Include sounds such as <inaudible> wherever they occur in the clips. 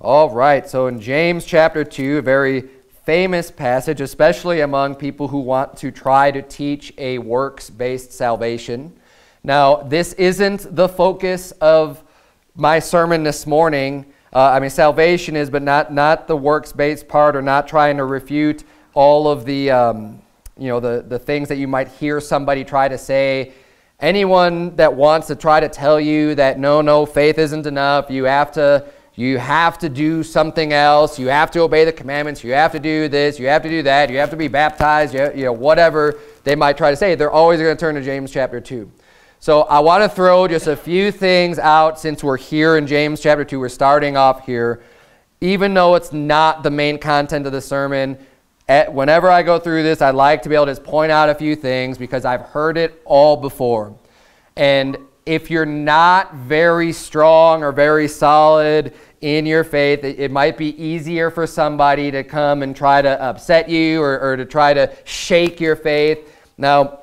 All right, so in James chapter 2, a very famous passage, especially among people who want to try to teach a works based salvation. Now, this isn't the focus of my sermon this morning. Uh, I mean, salvation is, but not, not the works based part or not trying to refute all of the, um, you know, the, the things that you might hear somebody try to say. Anyone that wants to try to tell you that no, no, faith isn't enough, you have to you have to do something else. You have to obey the commandments. You have to do this. You have to do that. You have to be baptized. You, you know, whatever they might try to say. They're always going to turn to James chapter 2. So I want to throw just a few things out since we're here in James chapter 2. We're starting off here. Even though it's not the main content of the sermon, at, whenever I go through this, I like to be able to just point out a few things because I've heard it all before. And if you're not very strong or very solid in your faith. It, it, might be easier for somebody to come and try to upset you or, or to try to shake your faith. Now,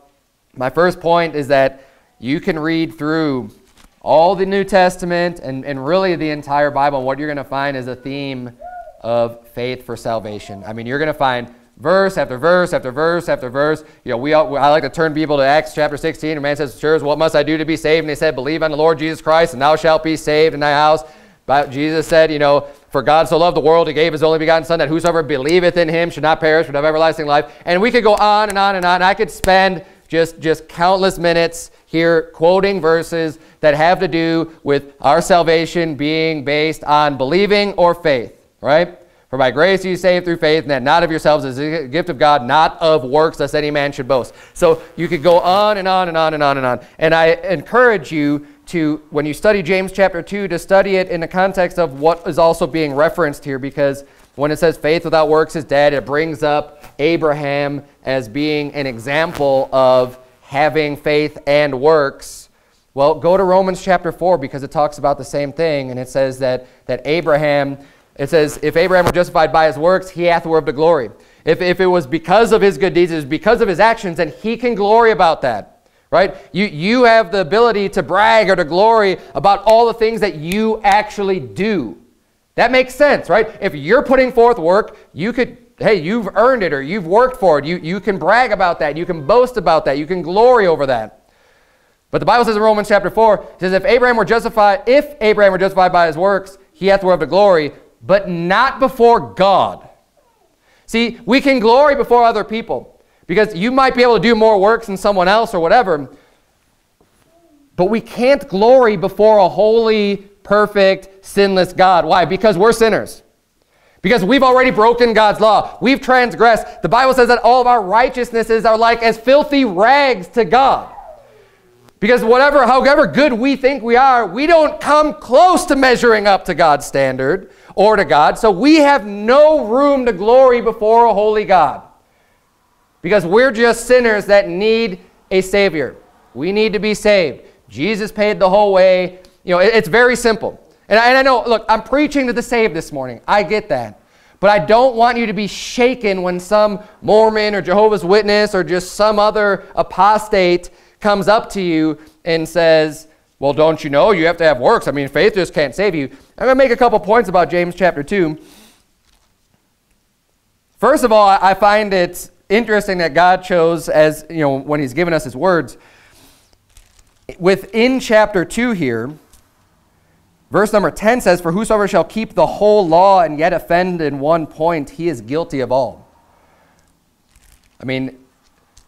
my first point is that you can read through all the New Testament and, and really the entire Bible, what you're going to find is a theme of faith for salvation. I mean, you're going to find verse after verse after verse after verse. You know, we all, I like to turn people to Acts chapter 16. And man says, "Sirs, what must I do to be saved?" And they said, "Believe on the Lord Jesus Christ, and thou shalt be saved in thy house." But Jesus said, you know, for God so loved the world, he gave his only begotten Son, that whosoever believeth in him should not perish, but have everlasting life. And we could go on and on and on. I could spend just, just countless minutes here quoting verses that have to do with our salvation being based on believing or faith, right? For by grace you saved through faith, and that not of yourselves is a gift of God, not of works, lest any man should boast. So you could go on and on and on and on and on. And I encourage you to, when you study James chapter 2, to study it in the context of what is also being referenced here because when it says faith without works is dead, it brings up Abraham as being an example of having faith and works. Well, go to Romans chapter 4 because it talks about the same thing. And it says that, that Abraham, it says, if Abraham were justified by his works, he hath the word of glory. If, if it was because of his good deeds, it was because of his actions, then he can glory about that right? You, you have the ability to brag or to glory about all the things that you actually do. That makes sense, right? If you're putting forth work, you could, hey, you've earned it or you've worked for it. You, you can brag about that. You can boast about that. You can glory over that. But the Bible says in Romans chapter 4, it says, if Abraham were justified, if Abraham were justified by his works, he hath the word of glory, but not before God. See, we can glory before other people. Because you might be able to do more works than someone else or whatever, but we can't glory before a holy, perfect, sinless God. Why? Because we're sinners. Because we've already broken God's law. We've transgressed. The Bible says that all of our righteousnesses are like as filthy rags to God. Because whatever, however good we think we are, we don't come close to measuring up to God's standard or to God. So we have no room to glory before a holy God because we're just sinners that need a Savior. We need to be saved. Jesus paid the whole way. You know, it's very simple. And I, and I know, look, I'm preaching to the saved this morning. I get that. But I don't want you to be shaken when some Mormon or Jehovah's Witness or just some other apostate comes up to you and says, well, don't you know you have to have works? I mean, faith just can't save you. I'm going to make a couple points about James chapter 2. First of all, I find it interesting that God chose, as you know, when He's given us His words, within chapter 2 here, verse number 10 says, For whosoever shall keep the whole law and yet offend in one point, he is guilty of all. I mean,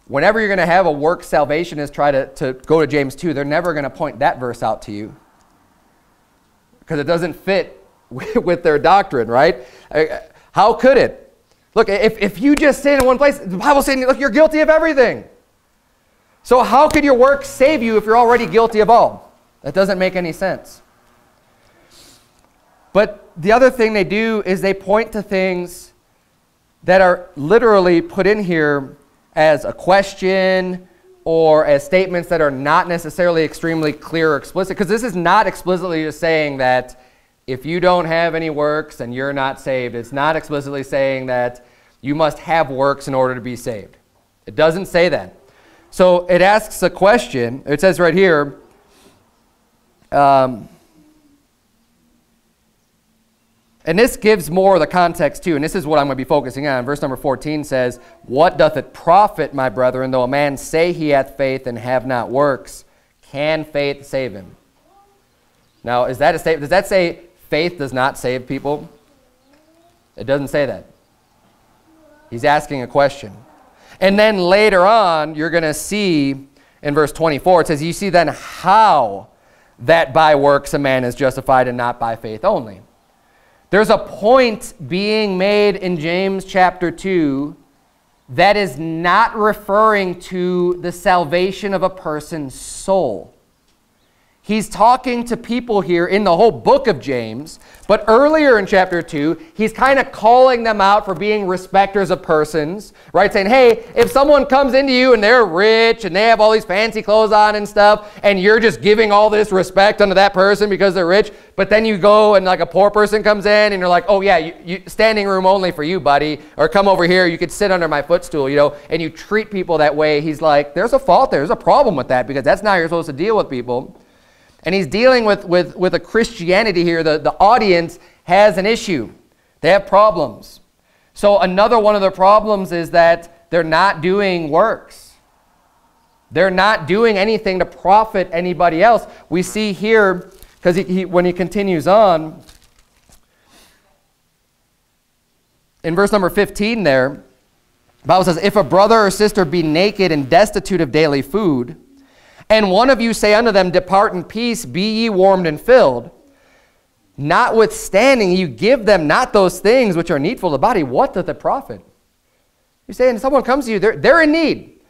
whenever you're going to have a work salvationist try to, to go to James 2, they're never going to point that verse out to you because it doesn't fit <laughs> with their doctrine, right? How could it? Look, if, if you just sin in one place, the Bible's saying, look, you're guilty of everything. So how could your work save you if you're already guilty of all? That doesn't make any sense. But the other thing they do is they point to things that are literally put in here as a question or as statements that are not necessarily extremely clear or explicit. Because this is not explicitly just saying that if you don't have any works and you're not saved, it's not explicitly saying that you must have works in order to be saved. It doesn't say that. So it asks a question. It says right here, um, And this gives more of the context too, and this is what I'm going to be focusing on. Verse number 14 says, What doth it profit, my brethren, though a man say he hath faith and have not works? Can faith save him? Now, is that a statement? Does that say faith does not save people? It doesn't say that. He's asking a question. And then later on, you're going to see in verse 24, it says, You see then how that by works a man is justified and not by faith only. There's a point being made in James chapter 2 that is not referring to the salvation of a person's soul. He's talking to people here in the whole book of James, but earlier in chapter 2, he's kind of calling them out for being respecters of persons, right? Saying, hey, if someone comes into you and they're rich and they have all these fancy clothes on and stuff, and you're just giving all this respect unto that person because they're rich, but then you go and like a poor person comes in and you're like, oh yeah, you, you, standing room only for you, buddy, or come over here, you could sit under my footstool, you know, and you treat people that way. He's like, there's a fault there, there's a problem with that because that's not how you're supposed to deal with people. And he's dealing with, with, with a Christianity here. The, the audience has an issue. They have problems. So another one of the problems is that they're not doing works. They're not doing anything to profit anybody else. We see here, because he, he, when he continues on, in verse number 15 there, the Bible says, If a brother or sister be naked and destitute of daily food, and one of you say unto them, Depart in peace, be ye warmed and filled. Notwithstanding, you give them not those things which are needful to the body. What doth it profit? You're saying someone comes to you, they're, they're in need.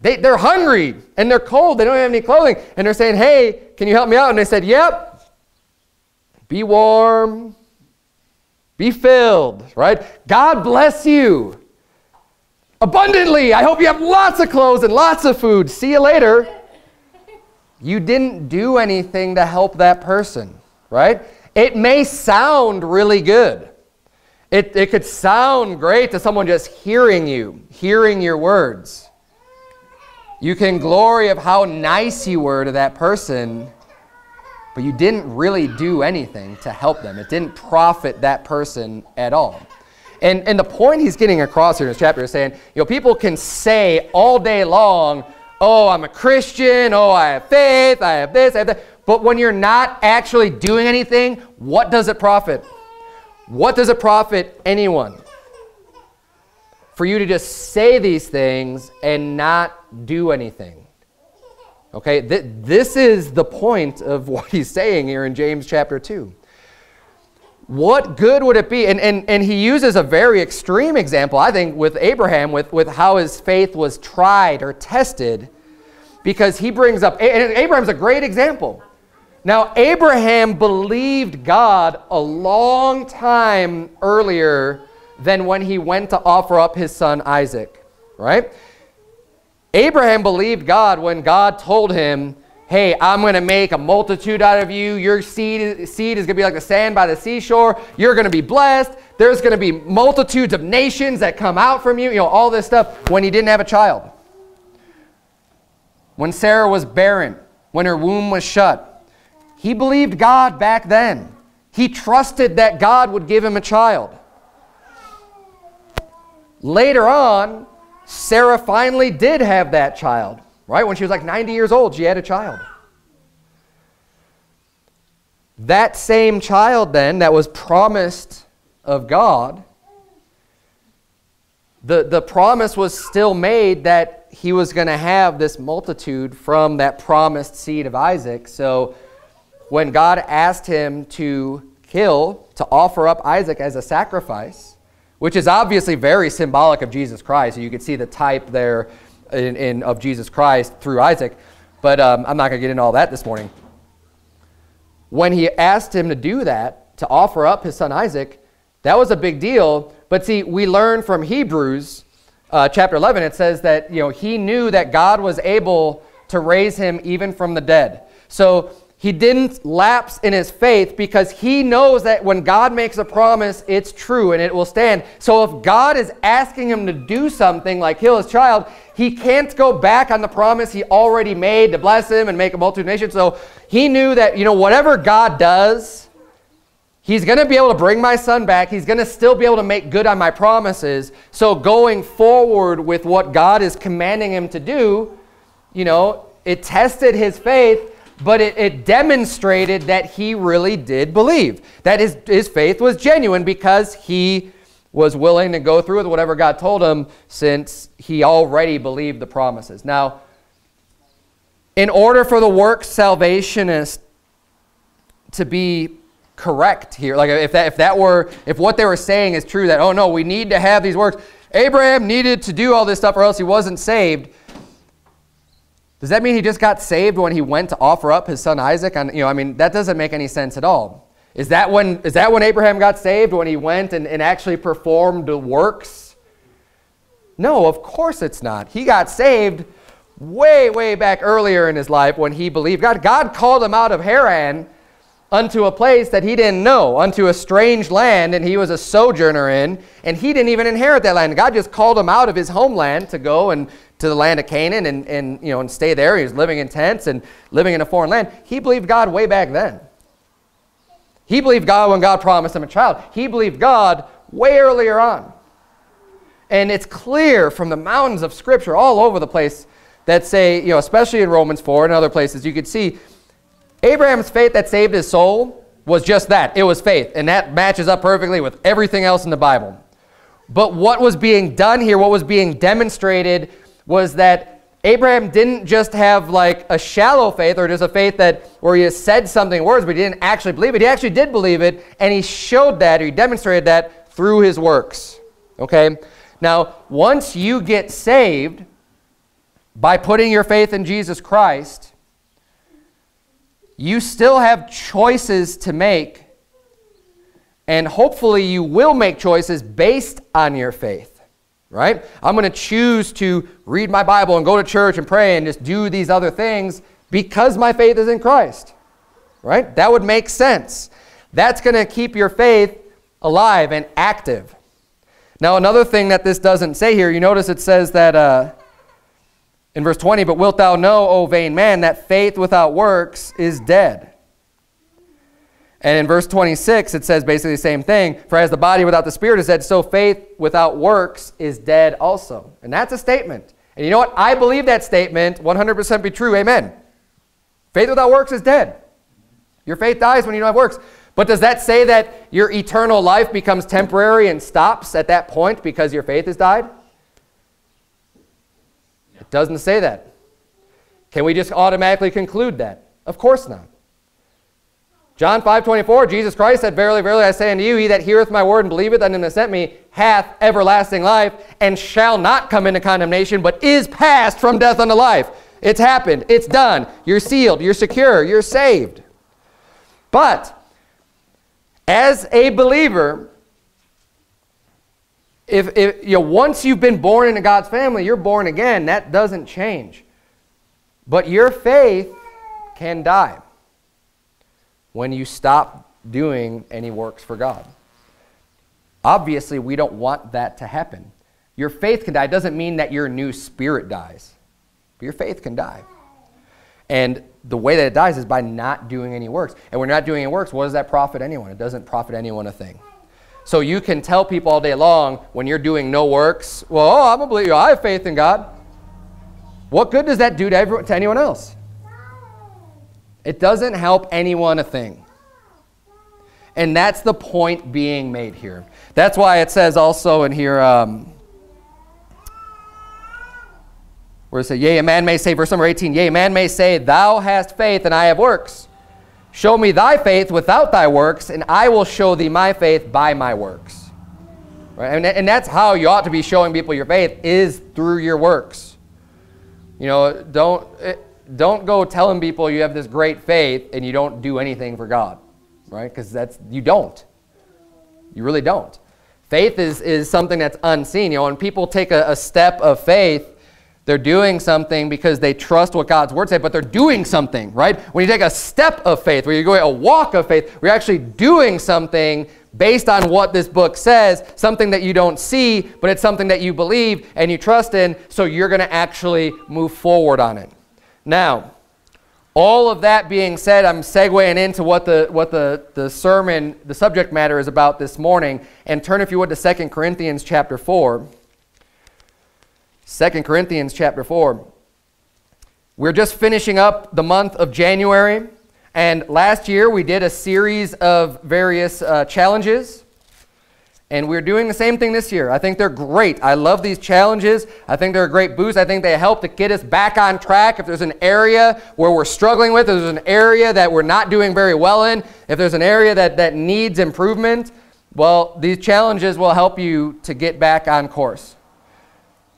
They, they're hungry and they're cold. They don't have any clothing. And they're saying, Hey, can you help me out? And they said, Yep. Be warm. Be filled, right? God bless you abundantly. I hope you have lots of clothes and lots of food. See you later you didn't do anything to help that person, right? It may sound really good. It, it could sound great to someone just hearing you, hearing your words. You can glory of how nice you were to that person, but you didn't really do anything to help them. It didn't profit that person at all. And, and the point he's getting across here in this chapter is saying, you know, people can say all day long, oh, I'm a Christian, oh, I have faith, I have this, I have that. But when you're not actually doing anything, what does it profit? What does it profit anyone? For you to just say these things and not do anything. Okay, Th this is the point of <laughs> what he's saying here in James chapter 2. What good would it be? And, and, and he uses a very extreme example, I think, with Abraham, with, with how his faith was tried or tested because he brings up, and Abraham's a great example. Now, Abraham believed God a long time earlier than when he went to offer up his son Isaac, right? Abraham believed God when God told him, hey, I'm going to make a multitude out of you. Your seed, seed is going to be like the sand by the seashore. You're going to be blessed. There's going to be multitudes of nations that come out from you. You know, all this stuff when he didn't have a child when Sarah was barren, when her womb was shut. He believed God back then. He trusted that God would give him a child. Later on, Sarah finally did have that child, right? When she was like 90 years old, she had a child. That same child, then, that was promised of God, the, the promise was still made that he was going to have this multitude from that promised seed of Isaac. So when God asked him to kill, to offer up Isaac as a sacrifice, which is obviously very symbolic of Jesus Christ. so You can see the type there in, in of Jesus Christ through Isaac. But um, I'm not going to get into all that this morning. When he asked him to do that, to offer up his son Isaac, that was a big deal. But see, we learn from Hebrews uh, chapter 11, it says that you know he knew that God was able to raise him even from the dead. So he didn't lapse in his faith because he knows that when God makes a promise, it's true and it will stand. So if God is asking him to do something like kill his child, he can't go back on the promise he already made to bless him and make a multitude of nations. So he knew that, you know, whatever God does, He's going to be able to bring my son back. He's going to still be able to make good on my promises. So going forward with what God is commanding him to do, you know, it tested his faith, but it, it demonstrated that he really did believe. That his, his faith was genuine because he was willing to go through with whatever God told him since he already believed the promises. Now, in order for the work salvationist to be correct here, like if that, if that were, if what they were saying is true, that, oh no, we need to have these works, Abraham needed to do all this stuff or else he wasn't saved, does that mean he just got saved when he went to offer up his son Isaac? On, you know, I mean, that doesn't make any sense at all. Is that when, is that when Abraham got saved, when he went and, and actually performed the works? No, of course it's not. He got saved way, way back earlier in his life when he believed God. God called him out of Haran unto a place that he didn't know, unto a strange land, and he was a sojourner in, and he didn't even inherit that land. God just called him out of his homeland to go and to the land of Canaan and, and, you know, and stay there. He was living in tents and living in a foreign land. He believed God way back then. He believed God when God promised him a child. He believed God way earlier on. And it's clear from the mountains of Scripture all over the place that say, you know, especially in Romans 4 and other places, you could see Abraham's faith that saved his soul was just that. It was faith. And that matches up perfectly with everything else in the Bible. But what was being done here, what was being demonstrated, was that Abraham didn't just have like a shallow faith or just a faith that where he said something in words, but he didn't actually believe it. He actually did believe it, and he showed that or he demonstrated that through his works. Okay? Now, once you get saved by putting your faith in Jesus Christ, you still have choices to make, and hopefully you will make choices based on your faith right? I'm going to choose to read my Bible and go to church and pray and just do these other things because my faith is in Christ, right? That would make sense. That's going to keep your faith alive and active. Now, another thing that this doesn't say here, you notice it says that uh, in verse 20, but wilt thou know, O vain man, that faith without works is dead. And in verse 26, it says basically the same thing. For as the body without the spirit is dead, so faith without works is dead also. And that's a statement. And you know what? I believe that statement 100% be true. Amen. Faith without works is dead. Your faith dies when you don't have works. But does that say that your eternal life becomes temporary and stops at that point because your faith has died? It doesn't say that. Can we just automatically conclude that? Of course not. John 5, 24, Jesus Christ said, Verily, verily, I say unto you, he that heareth my word and believeth on him that sent me hath everlasting life, and shall not come into condemnation, but is passed from death unto life. It's happened. It's done. You're sealed. You're secure. You're saved. But as a believer, if, if you know, once you've been born into God's family, you're born again. That doesn't change. But your faith can die when you stop doing any works for God. Obviously, we don't want that to happen. Your faith can die. It doesn't mean that your new spirit dies, but your faith can die. And the way that it dies is by not doing any works. And when you're not doing any works, what does that profit anyone? It doesn't profit anyone a thing. So you can tell people all day long when you're doing no works, well, oh, I'm a believer. I have faith in God. What good does that do to, everyone, to anyone else? It doesn't help anyone a thing. And that's the point being made here. That's why it says also in here, um, where it says, Yea, a man may say, verse number 18, Yea, a man may say, Thou hast faith, and I have works. Show me thy faith without thy works, and I will show thee my faith by my works. Right? And, and that's how you ought to be showing people your faith, is through your works. You know, don't... Eh, don't go telling people you have this great faith and you don't do anything for God, right? Because that's you don't. You really don't. Faith is, is something that's unseen. You know, when people take a, a step of faith, they're doing something because they trust what God's word said, but they're doing something, right? When you take a step of faith, where you go a walk of faith, we're actually doing something based on what this book says, something that you don't see, but it's something that you believe and you trust in, so you're going to actually move forward on it. Now, All of that being said, I'm segueing into what the, what the, the sermon, the subject matter is about this morning. And turn, if you would, to 2 Corinthians chapter 4. 2 Corinthians chapter 4. We're just finishing up the month of January. And last year we did a series of various uh, challenges. And we're doing the same thing this year. I think they're great. I love these challenges. I think they're a great boost. I think they help to get us back on track. If there's an area where we're struggling with, if there's an area that we're not doing very well in, if there's an area that, that needs improvement, well, these challenges will help you to get back on course.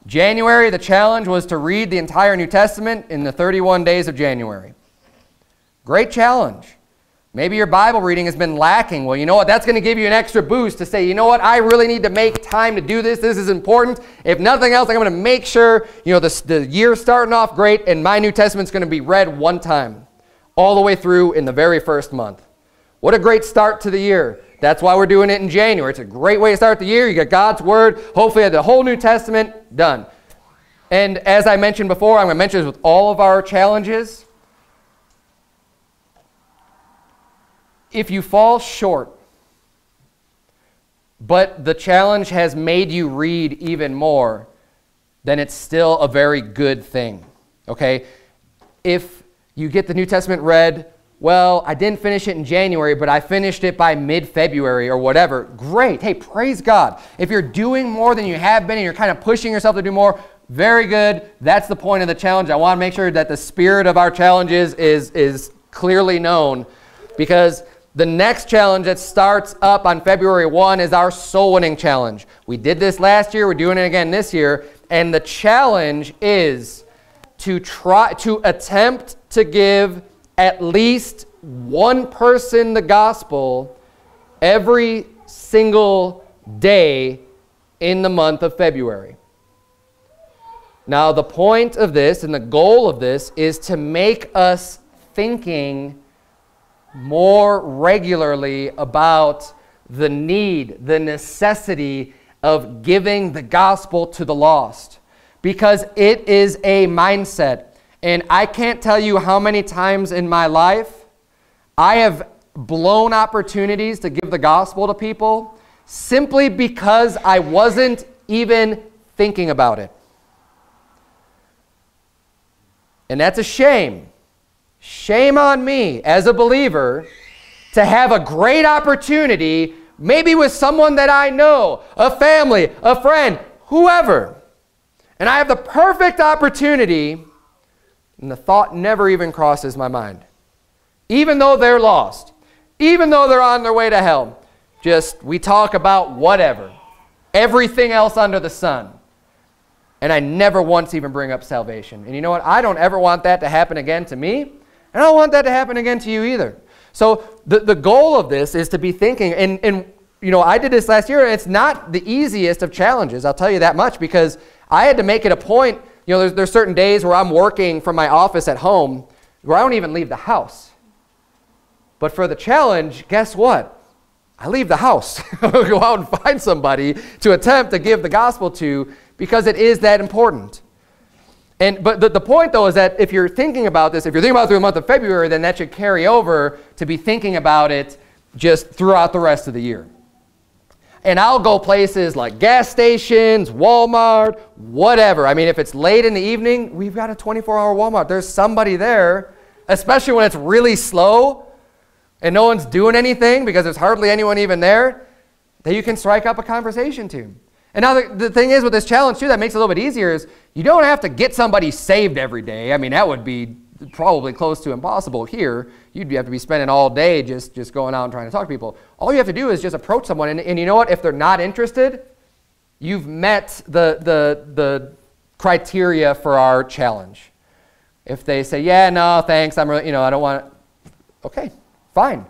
January, the challenge was to read the entire New Testament in the 31 days of January. Great challenge. Maybe your Bible reading has been lacking. Well, you know what? That's going to give you an extra boost to say, you know what? I really need to make time to do this. This is important. If nothing else, I'm going to make sure, you know, the, the year's starting off great and my New Testament's going to be read one time all the way through in the very first month. What a great start to the year. That's why we're doing it in January. It's a great way to start the year. You got God's Word, hopefully the whole New Testament done. And as I mentioned before, I'm going to mention this with all of our challenges. if you fall short, but the challenge has made you read even more, then it's still a very good thing. Okay? If you get the New Testament read, well, I didn't finish it in January, but I finished it by mid February or whatever. Great. Hey, praise God. If you're doing more than you have been and you're kind of pushing yourself to do more, very good. That's the point of the challenge. I want to make sure that the spirit of our challenges is, is clearly known because the next challenge that starts up on February 1 is our soul winning challenge. We did this last year, we're doing it again this year, and the challenge is to try to attempt to give at least one person the gospel every single day in the month of February. Now, the point of this and the goal of this is to make us thinking more regularly about the need, the necessity of giving the gospel to the lost because it is a mindset. And I can't tell you how many times in my life I have blown opportunities to give the gospel to people simply because I wasn't even thinking about it. And that's a shame Shame on me as a believer to have a great opportunity, maybe with someone that I know, a family, a friend, whoever. And I have the perfect opportunity, and the thought never even crosses my mind. Even though they're lost, even though they're on their way to hell, just we talk about whatever, everything else under the sun. And I never once even bring up salvation. And you know what? I don't ever want that to happen again to me. And I don't want that to happen again to you either. So the, the goal of this is to be thinking, and, and you know, I did this last year, and it's not the easiest of challenges, I'll tell you that much, because I had to make it a point, you know, there's, there's certain days where I'm working from my office at home where I don't even leave the house. But for the challenge, guess what? I leave the house. <laughs> I go out and find somebody to attempt to give the gospel to because it is that important. And, but the, the point, though, is that if you're thinking about this, if you're thinking about it through the month of February, then that should carry over to be thinking about it just throughout the rest of the year. And I'll go places like gas stations, Walmart, whatever. I mean, if it's late in the evening, we've got a 24-hour Walmart. There's somebody there, especially when it's really slow and no one's doing anything because there's hardly anyone even there, that you can strike up a conversation to. And now the, the thing is with this challenge too that makes it a little bit easier is you don't have to get somebody saved every day. I mean, that would be probably close to impossible here. You'd have to be spending all day just, just going out and trying to talk to people. All you have to do is just approach someone. And, and you know what? If they're not interested, you've met the, the, the criteria for our challenge. If they say, yeah, no, thanks, I'm really, you know, I don't want, okay, fine.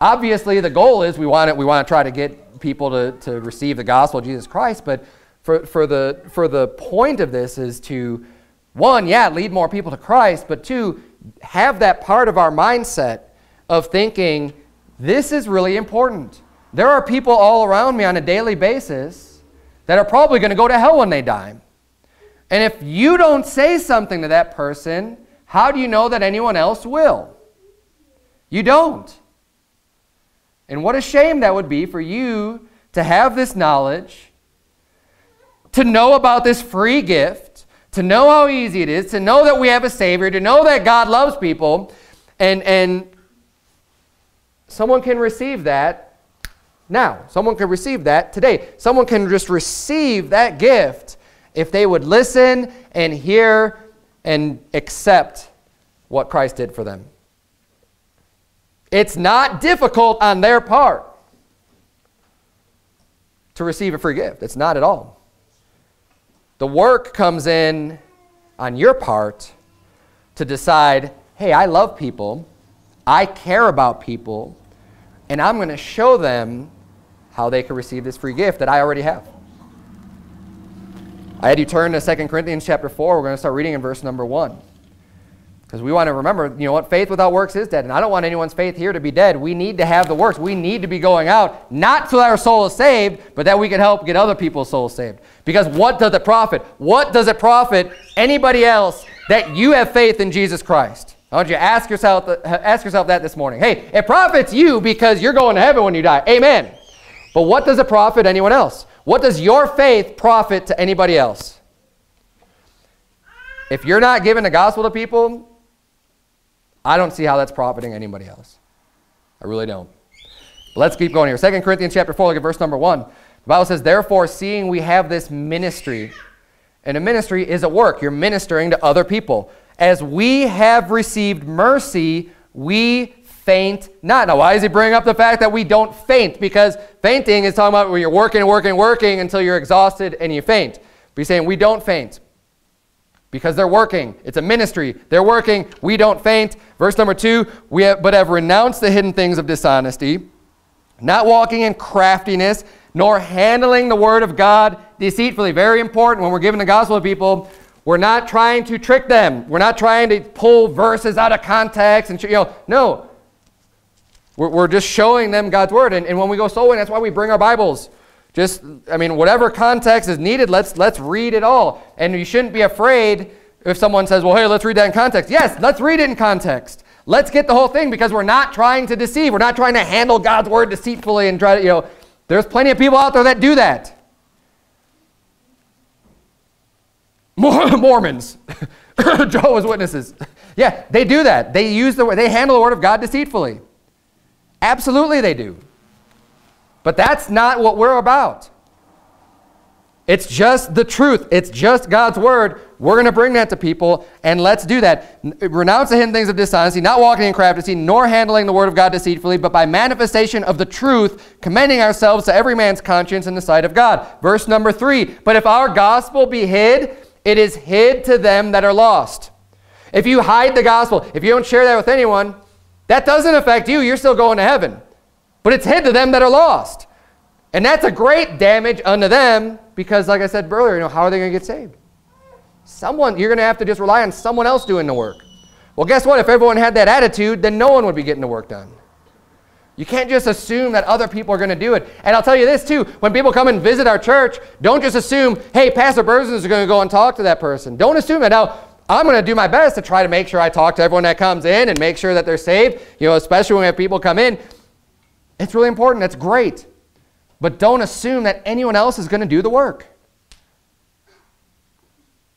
Obviously, the goal is we want, it, we want to try to get people to, to receive the gospel of Jesus Christ, but for, for, the, for the point of this is to, one, yeah, lead more people to Christ, but two, have that part of our mindset of thinking, this is really important. There are people all around me on a daily basis that are probably going to go to hell when they die. And if you don't say something to that person, how do you know that anyone else will? You don't. And what a shame that would be for you to have this knowledge, to know about this free gift, to know how easy it is, to know that we have a Savior, to know that God loves people, and, and someone can receive that now. Someone can receive that today. Someone can just receive that gift if they would listen and hear and accept what Christ did for them. It's not difficult on their part to receive a free gift. It's not at all. The work comes in on your part to decide, hey, I love people, I care about people, and I'm going to show them how they can receive this free gift that I already have. I had you turn to 2 Corinthians chapter 4. We're going to start reading in verse number 1. Because we want to remember, you know what, faith without works is dead. And I don't want anyone's faith here to be dead. We need to have the works. We need to be going out, not so that our soul is saved, but that we can help get other people's souls saved. Because what does it profit? What does it profit anybody else that you have faith in Jesus Christ? I want you to ask yourself, ask yourself that this morning. Hey, it profits you because you're going to heaven when you die. Amen. But what does it profit anyone else? What does your faith profit to anybody else? If you're not giving the gospel to people, I don't see how that's profiting anybody else. I really don't. But let's keep going here. 2 Corinthians chapter 4, look at verse number 1. The Bible says, Therefore, seeing we have this ministry, and a ministry is a work. You're ministering to other people. As we have received mercy, we faint not. Now, why does he bring up the fact that we don't faint? Because fainting is talking about when you're working, working, working until you're exhausted and you faint. But he's saying we don't faint because they're working. It's a ministry. They're working. We don't faint. Verse number two, we have, but have renounced the hidden things of dishonesty, not walking in craftiness, nor handling the word of God deceitfully. Very important when we're giving the gospel to people. We're not trying to trick them. We're not trying to pull verses out of context and you know, no. We're, we're just showing them God's word. And, and when we go soul winning, that's why we bring our Bibles. Just, I mean, whatever context is needed, let's, let's read it all. And you shouldn't be afraid if someone says, well, hey, let's read that in context. Yes, let's read it in context. Let's get the whole thing because we're not trying to deceive. We're not trying to handle God's word deceitfully and try to, you know, there's plenty of people out there that do that. <laughs> Mormons, <laughs> Jehovah's Witnesses. Yeah, they do that. They use the they handle the word of God deceitfully. Absolutely they do. But that's not what we're about. It's just the truth. It's just God's word. We're going to bring that to people, and let's do that. Renounce the hidden things of dishonesty, not walking in crafty, nor handling the word of God deceitfully, but by manifestation of the truth, commending ourselves to every man's conscience in the sight of God. Verse number three, but if our gospel be hid, it is hid to them that are lost. If you hide the gospel, if you don't share that with anyone, that doesn't affect you. You're still going to heaven. But it's hid to them that are lost. And that's a great damage unto them because, like I said earlier, you know, how are they going to get saved? Someone, you're going to have to just rely on someone else doing the work. Well, guess what? If everyone had that attitude, then no one would be getting the work done. You can't just assume that other people are going to do it. And I'll tell you this too, when people come and visit our church, don't just assume, hey, Pastor Berzins is going to go and talk to that person. Don't assume that. Now, I'm going to do my best to try to make sure I talk to everyone that comes in and make sure that they're saved, you know, especially when we have people come in. It's really important. That's great. But don't assume that anyone else is going to do the work.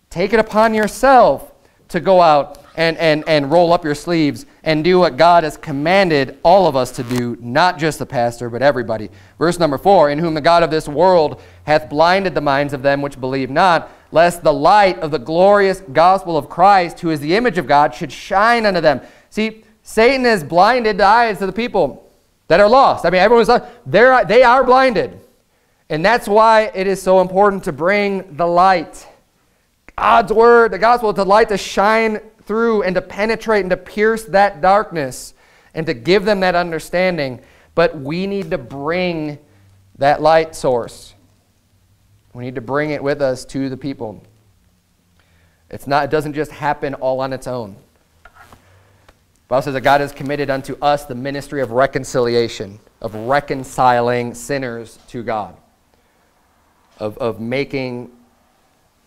Take it upon yourself to go out and, and, and roll up your sleeves and do what God has commanded all of us to do, not just the pastor, but everybody. Verse number four, in whom the God of this world hath blinded the minds of them which believe not, lest the light of the glorious gospel of Christ, who is the image of God, should shine unto them. See, Satan has blinded the eyes of the people that are lost. I mean, everyone's they're, they are blinded. And that's why it is so important to bring the light. God's word, the gospel, the light to shine through and to penetrate and to pierce that darkness and to give them that understanding. But we need to bring that light source. We need to bring it with us to the people. It's not, it doesn't just happen all on its own. Bible says that God has committed unto us the ministry of reconciliation, of reconciling sinners to God, of, of making,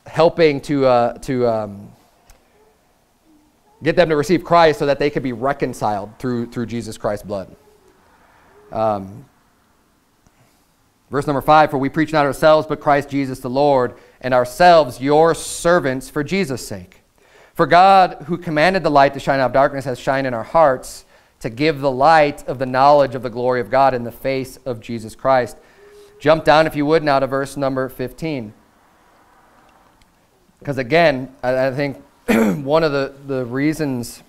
helping to, uh, to um, get them to receive Christ so that they could be reconciled through, through Jesus Christ's blood. Um, verse number five For we preach not ourselves, but Christ Jesus the Lord, and ourselves your servants for Jesus' sake. For God, who commanded the light to shine out of darkness, has shined in our hearts to give the light of the knowledge of the glory of God in the face of Jesus Christ. Jump down, if you would, now to verse number 15. Because again, I, I think <clears throat> one of the, the reasons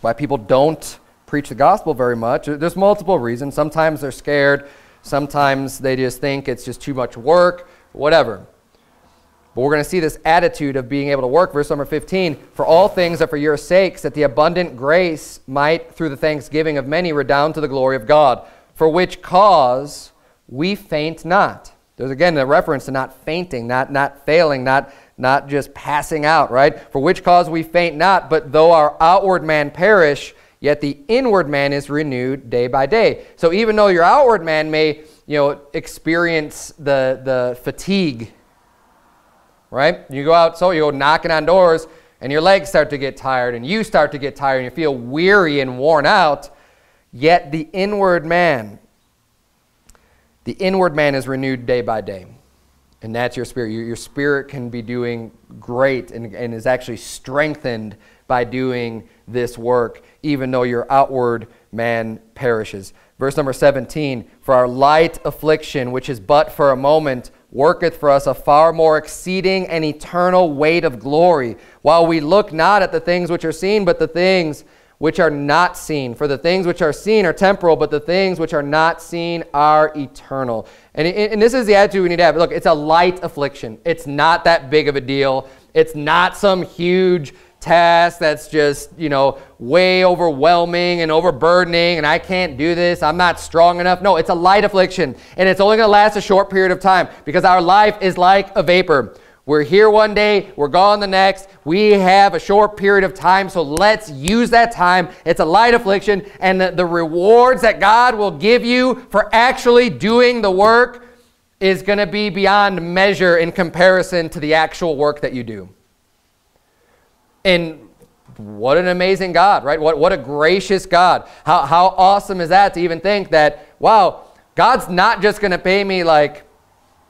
why people don't preach the gospel very much, there's multiple reasons. Sometimes they're scared, sometimes they just think it's just too much work, whatever. But we're going to see this attitude of being able to work. Verse number 15 For all things are for your sakes, that the abundant grace might, through the thanksgiving of many, redound to the glory of God, for which cause we faint not. There's again a reference to not fainting, not, not failing, not, not just passing out, right? For which cause we faint not, but though our outward man perish, yet the inward man is renewed day by day. So even though your outward man may, you know, experience the, the fatigue right? You go out, so you go knocking on doors, and your legs start to get tired, and you start to get tired, and you feel weary and worn out. Yet the inward man, the inward man is renewed day by day. And that's your spirit. Your, your spirit can be doing great and, and is actually strengthened by doing this work, even though your outward man perishes. Verse number 17 For our light affliction, which is but for a moment, worketh for us a far more exceeding and eternal weight of glory, while we look not at the things which are seen, but the things which are not seen. For the things which are seen are temporal, but the things which are not seen are eternal. And, and this is the attitude we need to have. Look, it's a light affliction. It's not that big of a deal. It's not some huge task that's just, you know, way overwhelming and overburdening and I can't do this. I'm not strong enough. No, it's a light affliction and it's only going to last a short period of time because our life is like a vapor. We're here one day, we're gone the next. We have a short period of time, so let's use that time. It's a light affliction, and the, the rewards that God will give you for actually doing the work is going to be beyond measure in comparison to the actual work that you do. And what an amazing God, right? What, what a gracious God. How, how awesome is that to even think that, wow, God's not just going to pay me like,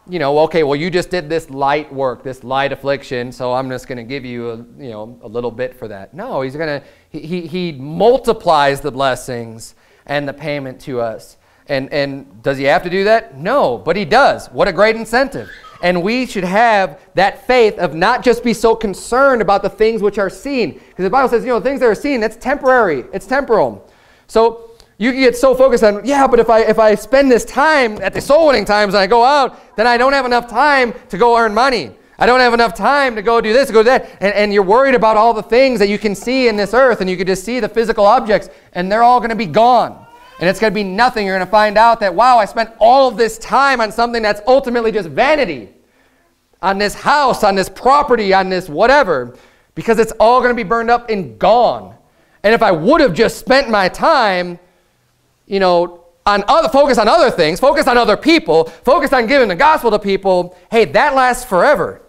you know, okay, well, you just did this light work, this light affliction, so I'm just going to give you, a, you know, a little bit for that. No, he's going to, he, he multiplies the blessings and the payment to us. And, and does he have to do that? No, but he does. What a great incentive. And we should have that faith of not just be so concerned about the things which are seen. Because the Bible says, you know, things that are seen, that's temporary, it's temporal. So you get so focused on, yeah, but if I, if I spend this time at the soul winning times and I go out, then I don't have enough time to go earn money. I don't have enough time to go do this, go do that. And, and you're worried about all the things that you can see in this earth, and you can just see the physical objects, and they're all going to be gone. And it's going to be nothing. You're going to find out that, wow, I spent all of this time on something that's ultimately just vanity. On this house, on this property, on this whatever. Because it's all going to be burned up and gone. And if I would have just spent my time, you know, on other, focus on other things, focus on other people, focus on giving the gospel to people, hey, that lasts forever.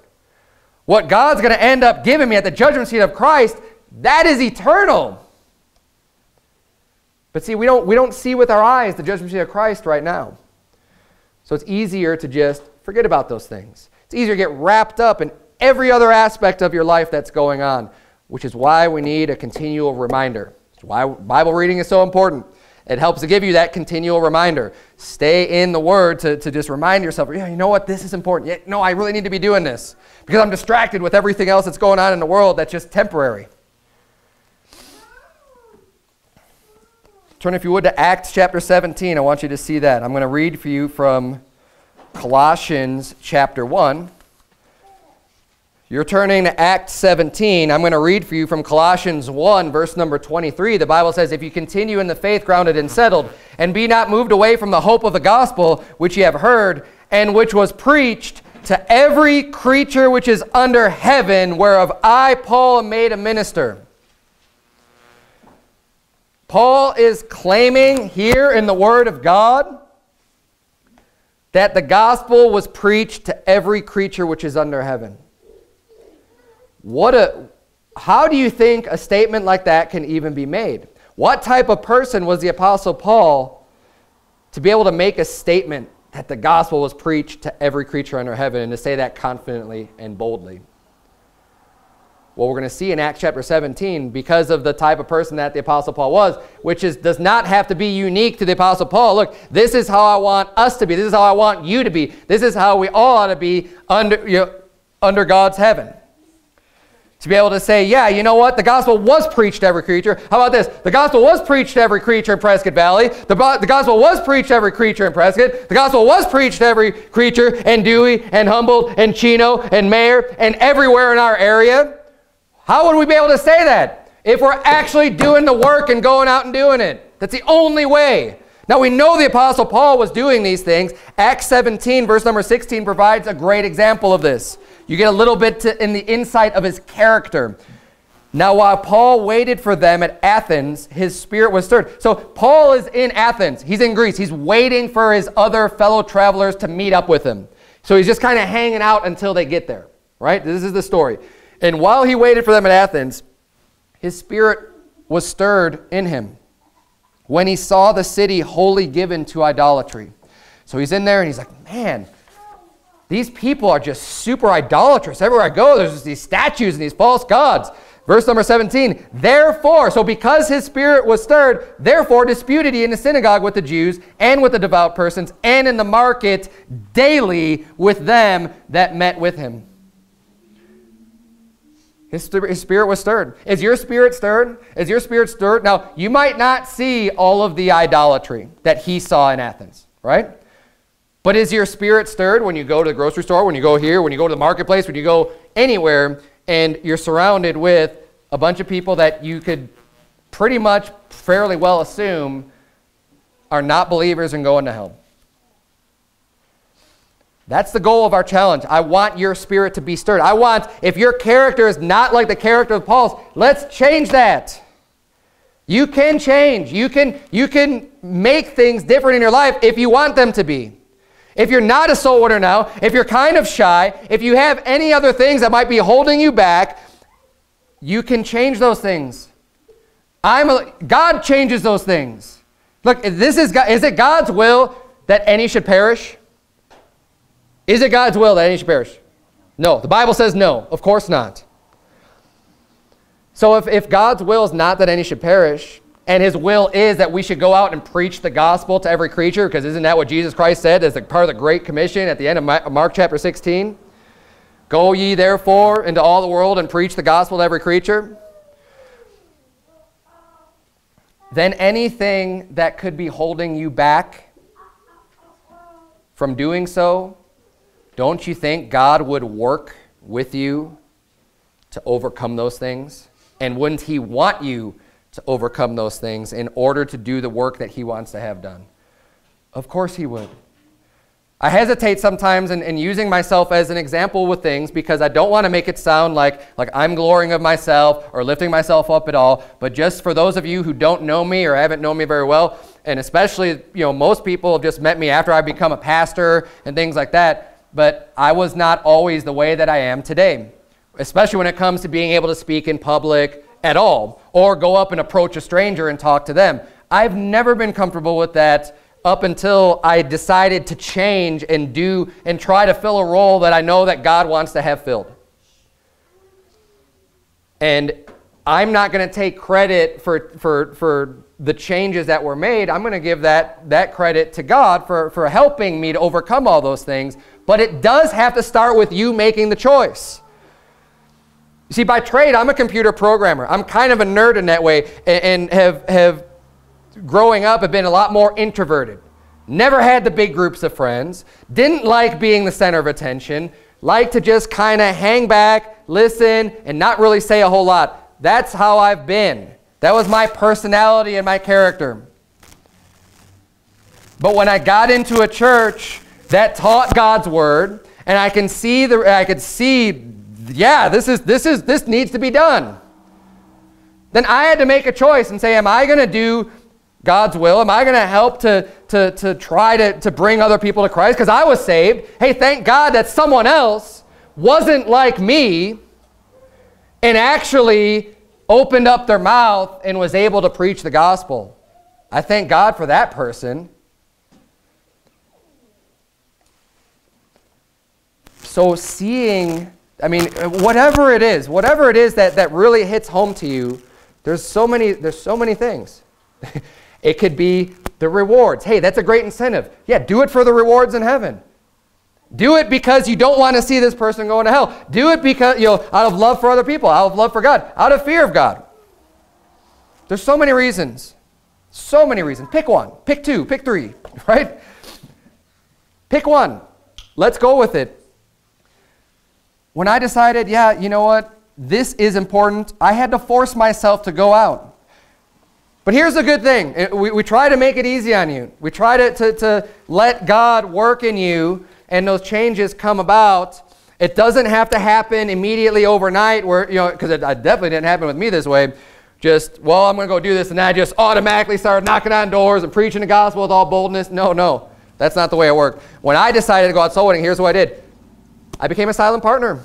What God's going to end up giving me at the judgment seat of Christ, that is eternal. But see, we don't, we don't see with our eyes the judgment seat of Christ right now. So it's easier to just forget about those things. It's easier to get wrapped up in every other aspect of your life that's going on, which is why we need a continual reminder. It's why Bible reading is so important. It helps to give you that continual reminder. Stay in the Word to, to just remind yourself, yeah, you know what, this is important. Yeah, no, I really need to be doing this because I'm distracted with everything else that's going on in the world that's just temporary. Turn, if you would, to Acts chapter 17. I want you to see that. I'm going to read for you from Colossians chapter 1. You're turning to Acts 17. I'm going to read for you from Colossians 1, verse number 23. The Bible says, If you continue in the faith grounded and settled, and be not moved away from the hope of the gospel which ye have heard, and which was preached to every creature which is under heaven, whereof I, Paul, am made a minister. Paul is claiming here in the Word of God that the gospel was preached to every creature which is under heaven. What a, how do you think a statement like that can even be made? What type of person was the Apostle Paul to be able to make a statement that the gospel was preached to every creature under heaven and to say that confidently and boldly? Well, we're going to see in Acts chapter 17, because of the type of person that the Apostle Paul was, which is, does not have to be unique to the Apostle Paul. Look, this is how I want us to be. This is how I want you to be. This is how we all ought to be under, you know, under God's heaven. To be able to say, yeah, you know what? The gospel was preached to every creature. How about this? The gospel was preached to every creature in Prescott Valley. The, the gospel was preached to every creature in Prescott. The gospel was preached to every creature in Dewey and Humboldt and Chino and Mayer and everywhere in our area. How would we be able to say that? If we're actually doing the work and going out and doing it. That's the only way. Now we know the Apostle Paul was doing these things. Acts 17, verse number 16, provides a great example of this. You get a little bit to, in the insight of his character. Now, while Paul waited for them at Athens, his spirit was stirred. So, Paul is in Athens. He's in Greece. He's waiting for his other fellow travelers to meet up with him. So, he's just kind of hanging out until they get there, right? This is the story. And while he waited for them at Athens, his spirit was stirred in him when he saw the city wholly given to idolatry. So he's in there and he's like, man, these people are just super idolatrous. Everywhere I go, there's just these statues and these false gods. Verse number 17, therefore, so because his spirit was stirred, therefore disputed he in the synagogue with the Jews and with the devout persons and in the market daily with them that met with him. His, his, spirit was stirred. Is your spirit stirred? Is your spirit stirred? Now, you might not see all of the idolatry that he saw in Athens, right? But is your spirit stirred when you go to the grocery store, when you go here, when you go to the marketplace, when you go anywhere, and you're surrounded with a bunch of people that you could pretty much fairly well assume are not believers and going to hell? That's the goal of our challenge. I want your spirit to be stirred. I want, if your character is not like the character of Paul's, let's change that. You can change. You can, you can make things different in your life if you want them to be. If you're not a soul winner now, if you're kind of shy, if you have any other things that might be holding you back, you can change those things. I'm a, God changes those things. Look, this is, is it God's will that any should perish? Is it God's will that any should perish? No. The Bible says no. Of course not. So if, if God's will is not that any should perish, and his will is that we should go out and preach the gospel to every creature, because isn't that what Jesus Christ said as a part of the Great Commission at the end of Mark chapter 16? Go ye therefore into all the world and preach the gospel to every creature. Then anything that could be holding you back from doing so don't you think God would work with you to overcome those things? And wouldn't He want you to overcome those things in order to do the work that He wants to have done? Of course He would. I hesitate sometimes in, in, using myself as an example with things because I don't want to make it sound like, like I'm glorying of myself or lifting myself up at all. But just for those of you who don't know me or haven't known me very well, and especially, you know, most people have just met me after I've become a pastor and things like that, but I was not always the way that I am today, especially when it comes to being able to speak in public at all or go up and approach a stranger and talk to them. I've never been comfortable with that up until I decided to change and do and try to fill a role that I know that God wants to have filled. And I'm not going to take credit for, for, for the changes that were made. I'm going to give that, that credit to God for, for helping me to overcome all those things. But it does have to start with you making the choice. You see, by trade, I'm a computer programmer. I'm kind of a nerd in that way and, and have, have, growing up, have been a lot more introverted. Never had the big groups of friends. Didn't like being the center of attention. Like to just kind of hang back, listen, and not really say a whole lot. That's how I've been. That was my personality and my character. But when I got into a church that taught God's word, and I can see the I could see, yeah, this is this is this needs to be done. Then I had to make a choice and say, am I going to do God's will? Am I going to help to, to, to try to, to bring other people to Christ? Because I was saved. Hey, thank God that someone else wasn't like me and actually opened up their mouth and was able to preach the gospel. I thank God for that person. So seeing, I mean, whatever it is, whatever it is that, that really hits home to you, there's so many, there's so many things. <laughs> it could be the rewards. Hey, that's a great incentive. Yeah, do it for the rewards in heaven. Do it because you don't want to see this person going to hell. Do it because, you know, out of love for other people, out of love for God, out of fear of God. There's so many reasons. So many reasons. Pick one, pick two, pick three, <laughs> right? Pick one. Let's go with it. When I decided, yeah, you know what? This is important, I had to force myself to go out. But here's the good thing. we, we try to make it easy on you. We try to, to, to let God work in you and those changes come about. It doesn't have to happen immediately overnight where, you know, because it definitely didn't happen with me this way. Just, well, I'm going to go do this, and I just automatically started knocking on doors and preaching the gospel with all boldness. No, no. That's not the way it worked. When I decided to go out soul winning, here's what I did. I became a silent partner.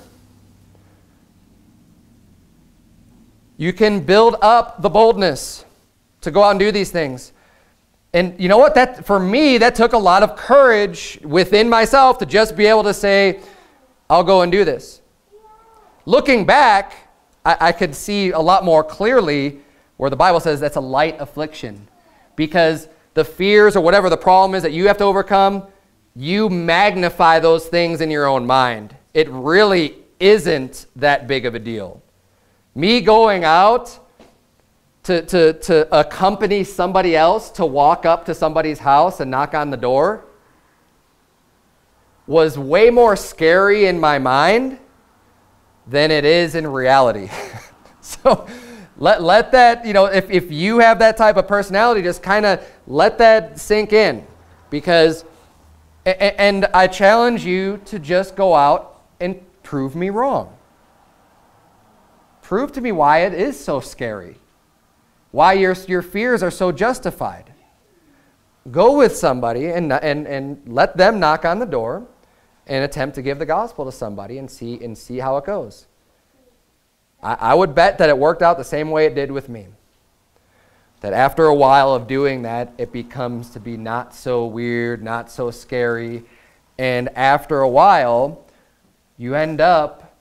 You can build up the boldness to go out and do these things. And you know what? That for me, that took a lot of courage within myself to just be able to say, I'll go and do this. Looking back, I, I could see a lot more clearly where the Bible says that's a light affliction. Because the fears or whatever the problem is that you have to overcome, you magnify those things in your own mind. It really isn't that big of a deal. Me going out to, to, to accompany somebody else to walk up to somebody's house and knock on the door was way more scary in my mind than it is in reality. <laughs> so let, let that, you know, if, if you have that type of personality, just kind of let that sink in. Because, and I challenge you to just go out and prove me wrong. Prove to me why it is so scary why your, your fears are so justified. Go with somebody and, and, and let them knock on the door and attempt to give the gospel to somebody and see, and see how it goes. I, I would bet that it worked out the same way it did with me. That after a while of doing that, it becomes to be not so weird, not so scary. And after a while, you end up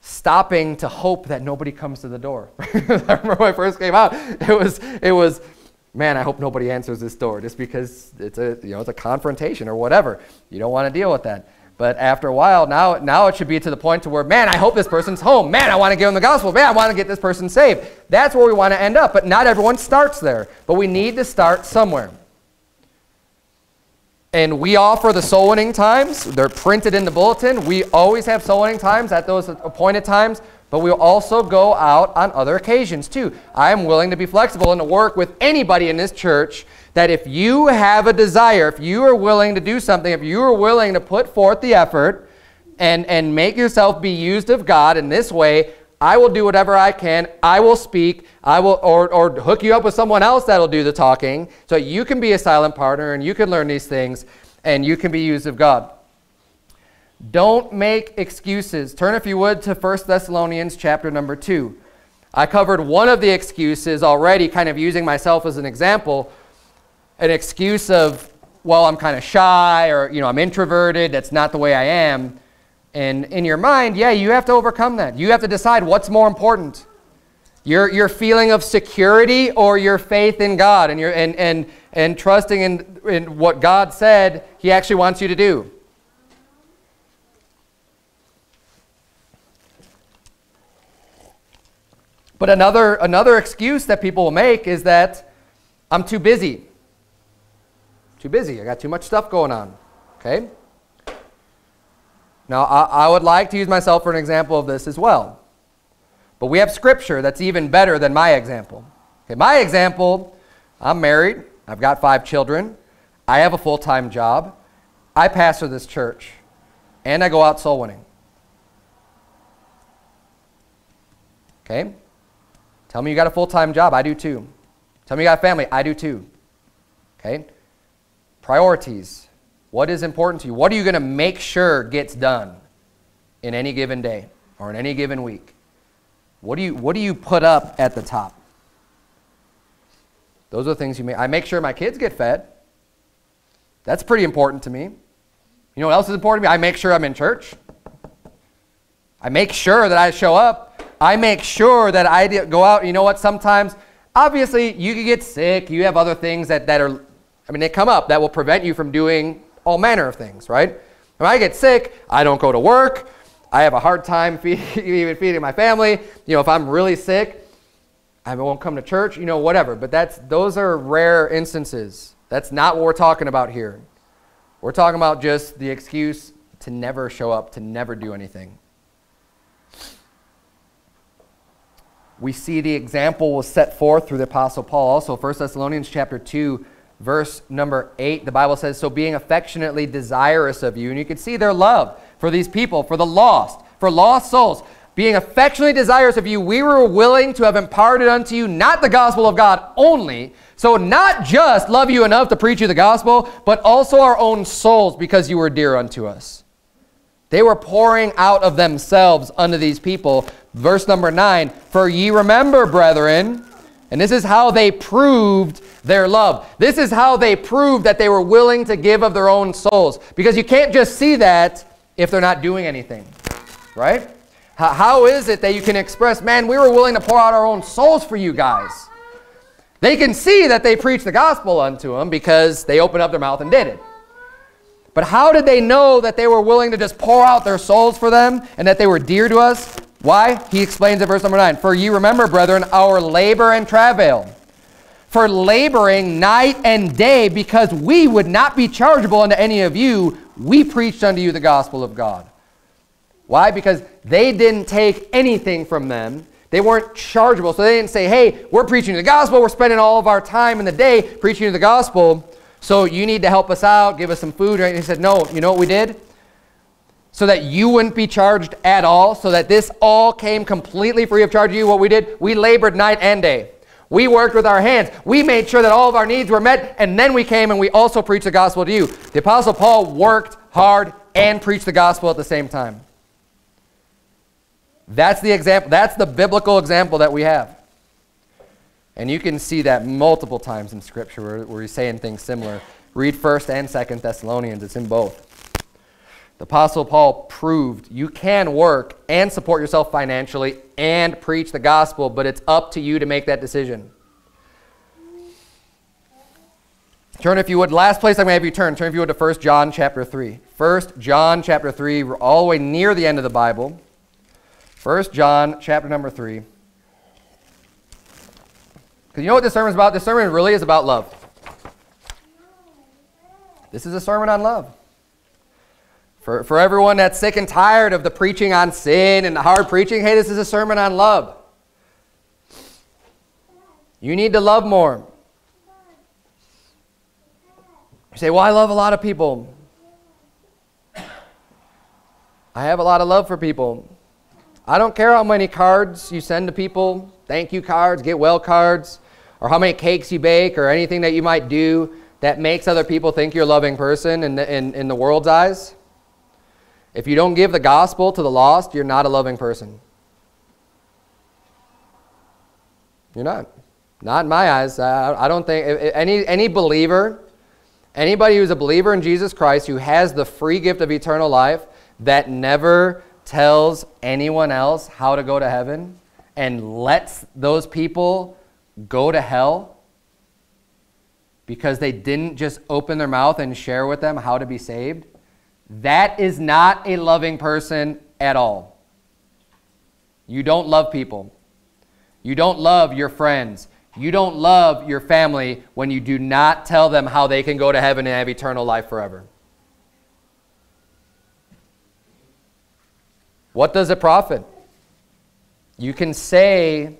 stopping to hope that nobody comes to the door. <laughs> I remember when I first came out, it was, it was, man, I hope nobody answers this door just because it's a, you know, it's a confrontation or whatever. You don't want to deal with that. But after a while, now, now it should be to the point to where, man, I hope this person's home. Man, I want to give them the gospel. Man, I want to get this person saved. That's where we want to end up. But not everyone starts there. But we need to start somewhere. And we offer the soul winning times. They're printed in the bulletin. We always have soul winning times at those appointed times, but we'll also go out on other occasions too. I am willing to be flexible and to work with anybody in this church that if you have a desire, if you are willing to do something, if you are willing to put forth the effort and, and make yourself be used of God in this way, I will do whatever I can. I will speak. I will, or, or hook you up with someone else that'll do the talking so you can be a silent partner and you can learn these things and you can be used of God. Don't make excuses. Turn, if you would, to 1 Thessalonians chapter number 2. I covered one of the excuses already, kind of using myself as an example. An excuse of, well, I'm kind of shy or, you know, I'm introverted. That's not the way I am. And in your mind, yeah, you have to overcome that. You have to decide what's more important. Your, your feeling of security or your faith in God and, your, and, and, and trusting in, in what God said He actually wants you to do. But another, another excuse that people will make is that I'm too busy. Too busy. I got too much stuff going on. Okay? Now, I, I would like to use myself for an example of this as well. But we have scripture that's even better than my example. Okay, my example, I'm married, I've got five children, I have a full time job, I pastor this church, and I go out soul winning. Okay? Tell me you got a full time job, I do too. Tell me you got a family, I do too. Okay? Priorities. What is important to you? What are you going to make sure gets done in any given day or in any given week? What do you, what do you put up at the top? Those are the things you make. I make sure my kids get fed. That's pretty important to me. You know what else is important to me? I make sure I'm in church. I make sure that I show up. I make sure that I go out. You know what? Sometimes, obviously, you can get sick. You have other things that, that are, I mean, they come up that will prevent you from doing all manner of things, right? When I get sick, I don't go to work. I have a hard time <laughs> feed, even feeding my family. You know, if I'm really sick, I won't come to church, you know, whatever. But that's those are rare instances. That's not what we're talking about here. We're talking about just the excuse to never show up, to never do anything. We see the example was set forth through the apostle Paul also 1 Thessalonians chapter 2 verse number 8 the Bible says so being affectionately desirous of you and you can see their love for these people, for the lost, for lost souls. Being affectionately desirous of you, we were willing to have imparted unto you not the gospel of God only, so not just love you enough to preach you the gospel, but also our own souls because you were dear unto us. They were pouring out of themselves unto these people. Verse number 9, For ye remember, brethren, and this is how they proved their love. This is how they proved that they were willing to give of their own souls. Because you can't just see that if they're not doing anything, right? How, is it that you can express, man, we were willing to pour out our own souls for you guys? They can see that they preached the gospel unto them because they opened up their mouth and did it. But how did they know that they were willing to just pour out their souls for them and that they were dear to us? Why? He explains in verse number 9. For ye remember, brethren, our labor and travail. For laboring night and day because we would not be chargeable unto any of you we preached unto you the gospel of God. Why? Because they didn't take anything from them. They weren't chargeable. So they didn't say, hey, we're preaching the gospel. We're spending all of our time in the day preaching the gospel. So you need to help us out, give us some food. And he said, no, you know what we did? So that you wouldn't be charged at all, so that this all came completely free of charge to you. What we did, we labored night and day. We worked with our hands. We made sure that all of our needs were met, and then we came and we also preached the gospel to you. The Apostle Paul worked hard and preached the gospel at the same time. That's the example. That's the biblical example that we have. And you can see that multiple times in Scripture where, where he's saying things similar. Read 1st and 2nd Thessalonians. It's in both. The Apostle Paul proved you can work and support yourself financially and preach the gospel, but it's up to you to make that decision. Turn, if you would, last place I'm going to have you turn, turn if you would to 1 John chapter 3. 1 John chapter 3, we're all the way near the end of the Bible. 1 John chapter number 3. Because you know what this sermon is about? This sermon really is about love. This is a sermon on love. For, for everyone that's sick and tired of the preaching on sin and the hard preaching, hey, this is a sermon on love. You need to love more. You say, well, I love a lot of people. I have a lot of love for people. I don't care how many cards you send to people, thank you cards, get well cards, or how many cakes you bake, or anything that you might do that makes other people think you're a loving person in the, in, in the world's eyes. If you don't give the gospel to the lost, you're not a loving person. You're not. Not in my eyes. I, don't think any, any believer, anybody who's a believer in Jesus Christ who has the free gift of eternal life that never tells anyone else how to go to heaven and lets those people go to hell because they didn't just open their mouth and share with them how to be saved, that is not a loving person at all. You don't love people. You don't love your friends. You don't love your family when you do not tell them how they can go to heaven and have eternal life forever. What does it profit? You can say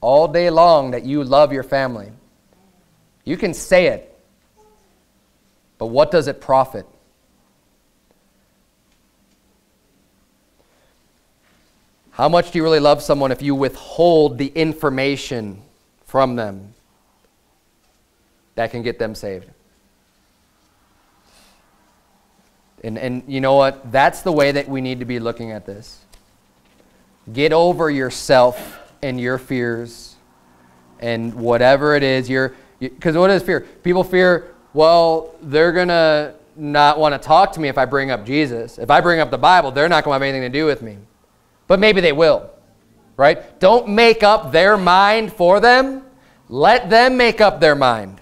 all day long that you love your family. You can say it. But what does it profit? How much do you really love someone if you withhold the information from them that can get them saved? And, and you know what? That's the way that we need to be looking at this. Get over yourself and your fears and whatever it is you're because what is fear? People fear, well, they're going to not want to talk to me if I bring up Jesus. If I bring up the Bible, they're not going to have anything to do with me. But maybe they will, right? Don't make up their mind for them. Let them make up their mind.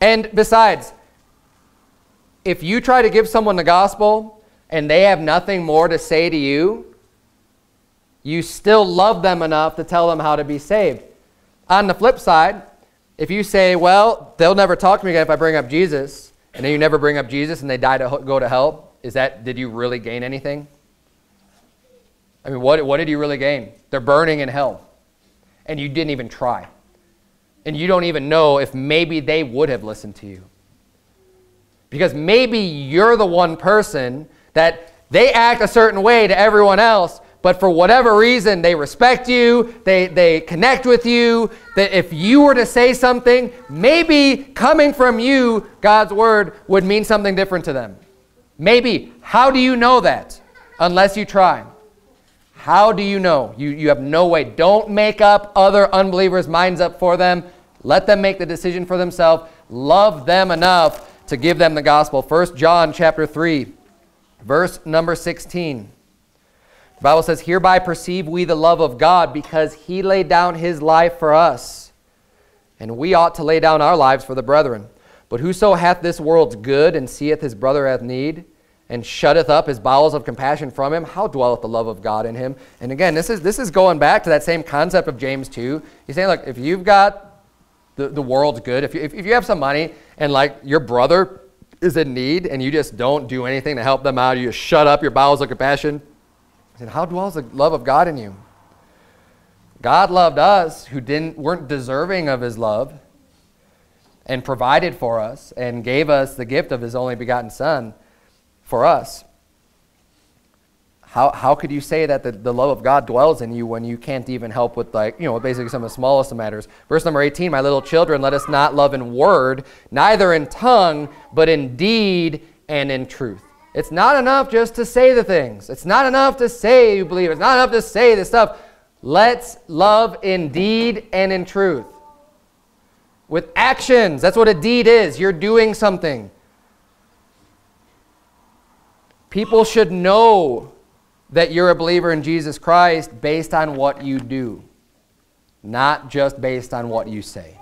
And besides, if you try to give someone the gospel and they have nothing more to say to you, you still love them enough to tell them how to be saved. On the flip side, if you say, well, they'll never talk to me again if I bring up Jesus, and then you never bring up Jesus and they die to go to hell, is that, did you really gain anything? I mean, what, what did you really gain? They're burning in hell, and you didn't even try. And you don't even know if maybe they would have listened to you. Because maybe you're the one person that they act a certain way to everyone else, but for whatever reason, they respect you, they, they connect with you, that if you were to say something, maybe coming from you, God's word would mean something different to them. Maybe. How do you know that? Unless you try. How do you know? You, you have no way. Don't make up other unbelievers' minds up for them. Let them make the decision for themselves. Love them enough to give them the gospel. 1 John chapter 3, verse number 16. The Bible says, Hereby perceive we the love of God because he laid down his life for us. And we ought to lay down our lives for the brethren. But whoso hath this world's good and seeth his brother hath need, and shutteth up his bowels of compassion from him, how dwelleth the love of God in him? And again, this is, this is going back to that same concept of James 2. He's saying, look, if you've got the, the world's good, if you, if, if you have some money and like your brother is in need and you just don't do anything to help them out, you just shut up your bowels of compassion, said, How dwells the love of God in you? God loved us who didn't, weren't deserving of his love and provided for us and gave us the gift of his only begotten Son for us. How, how could you say that the, the love of God dwells in you when you can't even help with, like, you know, basically some of the smallest of matters? Verse number 18 My little children, let us not love in word, neither in tongue, but in deed and in truth. It's not enough just to say the things. It's not enough to say you believe. It's not enough to say this stuff. Let's love in deed and in truth. With actions. That's what a deed is. You're doing something. People should know that you're a believer in Jesus Christ based on what you do, not just based on what you say.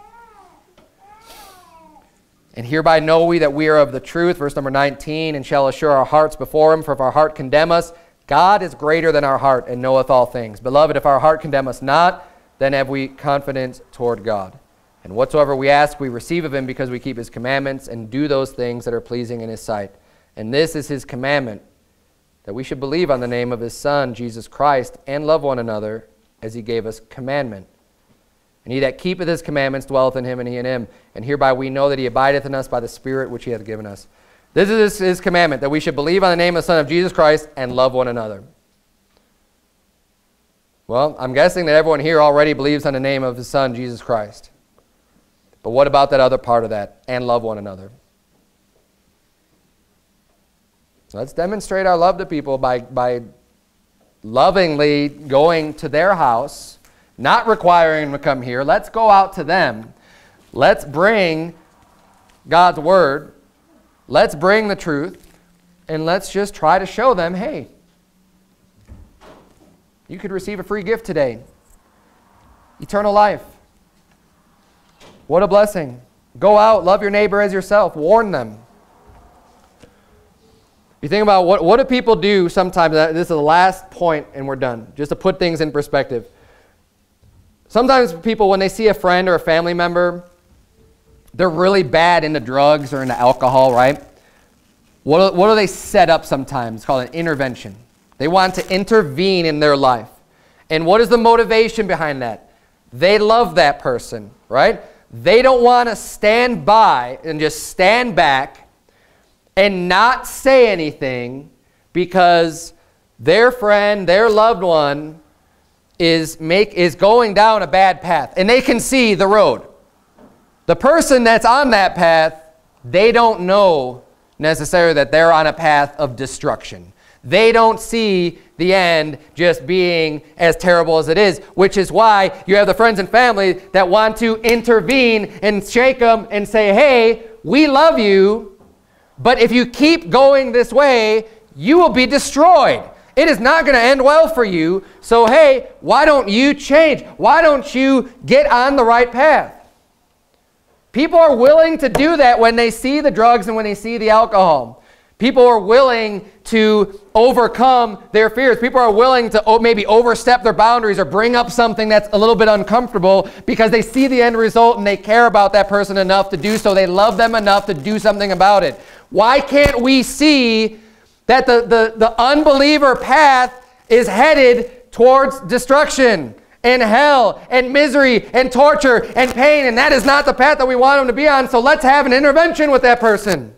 And hereby know we that we are of the truth, verse number 19, and shall assure our hearts before him, for if our heart condemn us, God is greater than our heart and knoweth all things. Beloved, if our heart condemn us not, then have we confidence toward God. And whatsoever we ask, we receive of him because we keep his commandments and do those things that are pleasing in his sight. And this is his commandment, that we should believe on the name of his Son, Jesus Christ, and love one another as he gave us commandment. And he that keepeth his commandments dwelleth in him, and he in him. And hereby we know that he abideth in us by the Spirit which he hath given us. This is his commandment, that we should believe on the name of the Son of Jesus Christ and love one another. Well, I'm guessing that everyone here already believes on the name of his Son, Jesus Christ. But what about that other part of that? And love one another. Let's demonstrate our love to people by, by lovingly going to their house not requiring them to come here. Let's go out to them. Let's bring God's word. Let's bring the truth. And let's just try to show them, hey, you could receive a free gift today. Eternal life. What a blessing. Go out, love your neighbor as yourself. Warn them. You think about what, what do people do sometimes, this is the last point and we're done, just to put things in perspective. Sometimes people, when they see a friend or a family member, they're really bad into drugs or into alcohol, right? What, what do they set up sometimes? It's called an intervention. They want to intervene in their life. And what is the motivation behind that? They love that person, right? They don't want to stand by and just stand back and not say anything because their friend, their loved one, is, make, is going down a bad path, and they can see the road. The person that's on that path, they don't know necessarily that they're on a path of destruction. They don't see the end just being as terrible as it is, which is why you have the friends and family that want to intervene and shake them and say, hey, we love you, but if you keep going this way, you will be destroyed. It is not going to end well for you. So, hey, why don't you change? Why don't you get on the right path? People are willing to do that when they see the drugs and when they see the alcohol. People are willing to overcome their fears. People are willing to oh, maybe overstep their boundaries or bring up something that's a little bit uncomfortable because they see the end result and they care about that person enough to do so. They love them enough to do something about it. Why can't we see that the, the, the unbeliever path is headed towards destruction and hell and misery and torture and pain, and that is not the path that we want them to be on, so let's have an intervention with that person.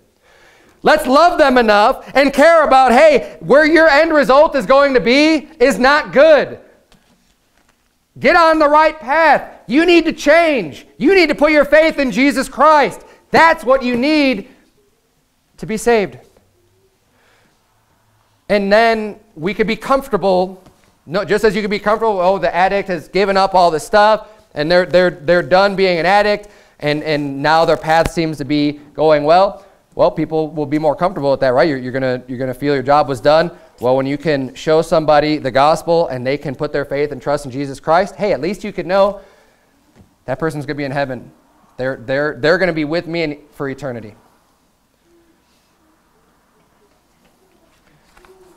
Let's love them enough and care about, hey, where your end result is going to be is not good. Get on the right path. You need to change. You need to put your faith in Jesus Christ. That's what you need to be saved. And then we could be comfortable, no, just as you could be comfortable, oh, the addict has given up all this stuff and they're, they're, they're done being an addict and, and now their path seems to be going well. Well, people will be more comfortable with that, right? You're, you're going to you're gonna feel your job was done. Well, when you can show somebody the gospel and they can put their faith and trust in Jesus Christ, hey, at least you can know that person's going to be in heaven. They're, they're, they're going to be with me in, for eternity.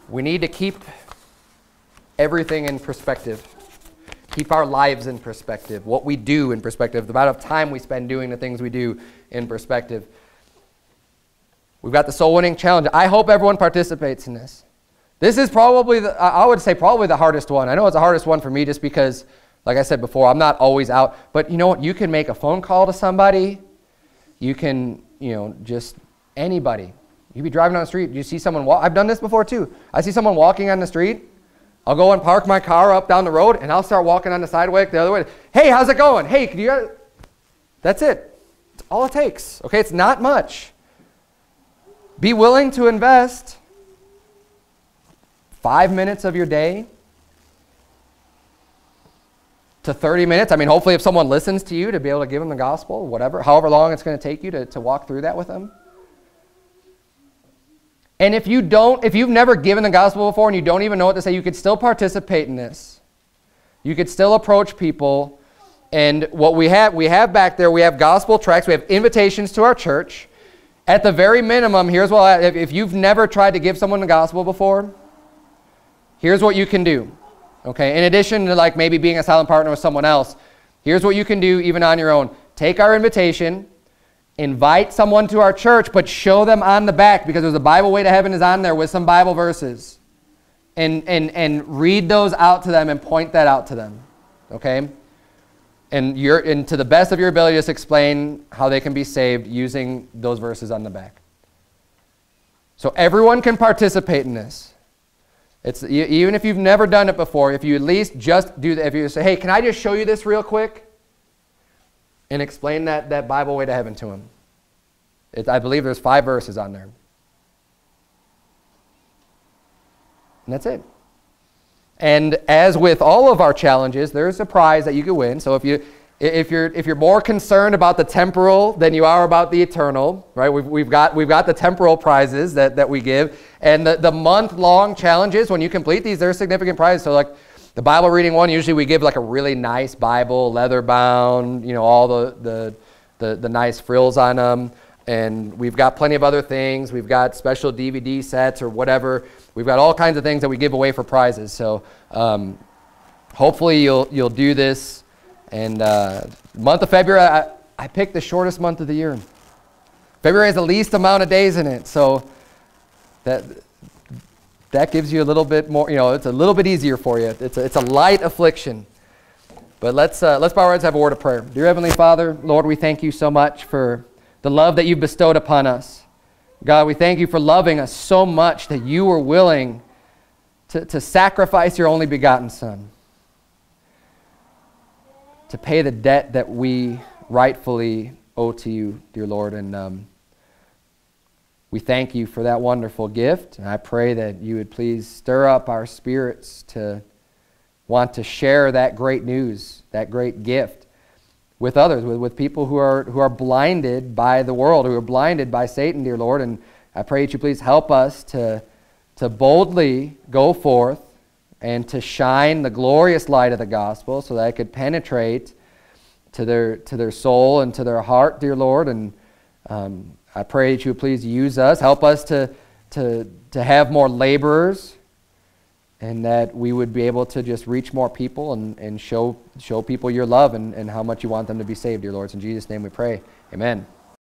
We need to keep everything in perspective. Keep our lives in perspective, what we do in perspective, the amount of time we spend doing the things we do in perspective. We've got the soul winning challenge. I hope everyone participates in this. This is probably, the, I would say, probably the hardest one. I know it's the hardest one for me just because, like I said before, I'm not always out. But you know what? You can make a phone call to somebody. You can, you know, just anybody. You be driving down the street, you see someone walk. I've done this before too. I see someone walking on the street. I'll go and park my car up down the road, and I'll start walking on the sidewalk the other way. Hey, how's it going? Hey, can you? That's it. It's all it takes. Okay, it's not much. Be willing to invest five minutes of your day to 30 minutes. I mean, hopefully, if someone listens to you, to be able to give them the gospel, whatever, however long it's going to take you to, to walk through that with them. And if you don't, if you've never given the gospel before and you don't even know what to say, you could still participate in this. You could still approach people. And what we have, we have back there, we have gospel tracts, we have invitations to our church. At the very minimum, here's what, if you've never tried to give someone the gospel before, here's what you can do. Okay, in addition to like maybe being a silent partner with someone else, here's what you can do even on your own. Take our invitation, invite someone to our church, but show them on the back because there's a Bible Way to Heaven is on there with some Bible verses. And, and, and read those out to them and point that out to them. Okay? And, you're, and to the best of your ability, just explain how they can be saved using those verses on the back. So everyone can participate in this. It's, even if you've never done it before, if you at least just do that, if you say, hey, can I just show you this real quick? And explain that, that Bible way to heaven to him. It, I believe there's five verses on there. And that's it. And as with all of our challenges, there's a prize that you can win. So if you if you're if you're more concerned about the temporal than you are about the eternal, right? We've, we've got we've got the temporal prizes that, that we give. And the, the month-long challenges, when you complete these, there's significant prizes. So like the Bible reading one, usually we give like a really nice Bible, leather bound, you know, all the, the, the, the nice frills on them. And we've got plenty of other things. We've got special DVD sets or whatever. We've got all kinds of things that we give away for prizes. So um, hopefully you'll, you'll do this. And uh, month of February, I, I picked the shortest month of the year. February has the least amount of days in it. So that that gives you a little bit more, you know, it's a little bit easier for you. It's a, it's a light affliction. But let's, uh, let's bow our heads have a word of prayer. Dear Heavenly Father, Lord, we thank you so much for the love that you've bestowed upon us. God, we thank you for loving us so much that you were willing to, to sacrifice your only begotten Son to pay the debt that we rightfully owe to you, dear Lord. And um, we thank you for that wonderful gift. And I pray that you would please stir up our spirits to want to share that great news, that great gift with others, with, with people who are, who are blinded by the world, who are blinded by Satan, dear Lord. And I pray that you please help us to, to boldly go forth and to shine the glorious light of the gospel so that it could penetrate to their, to their soul and to their heart, dear Lord. And um, I pray that you would please use us, help us to, to, to have more laborers, and that we would be able to just reach more people and, and show, show people your love and, and how much you want them to be saved, dear Lord. in Jesus' name we pray. Amen.